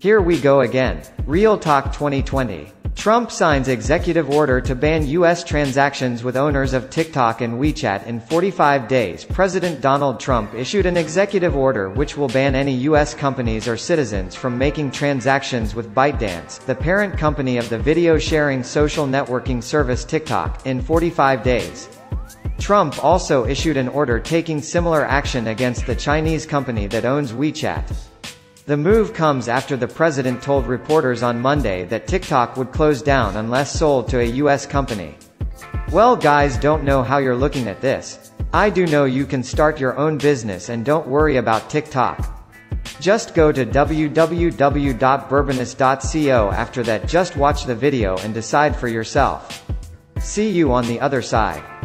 Here we go again. Real Talk 2020. Trump signs executive order to ban U.S. transactions with owners of TikTok and WeChat in 45 days. President Donald Trump issued an executive order which will ban any U.S. companies or citizens from making transactions with ByteDance, the parent company of the video-sharing social networking service TikTok, in 45 days. Trump also issued an order taking similar action against the Chinese company that owns WeChat. The move comes after the president told reporters on Monday that TikTok would close down unless sold to a US company. Well guys don't know how you're looking at this. I do know you can start your own business and don't worry about TikTok. Just go to www.bourbonnais.co after that just watch the video and decide for yourself. See you on the other side.